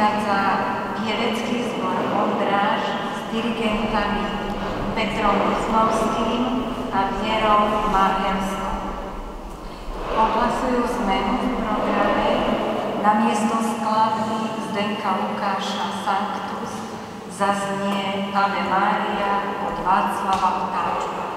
prichádza pievecký zbor Ondráž s dirigentami Petrom Kuzmovským a Vierou Marianskou. Ohlasujú zmenu v programe na miesto skladby Zdenka Lukáša Sanctus zaznie Ave Mária od Václava Otáčka.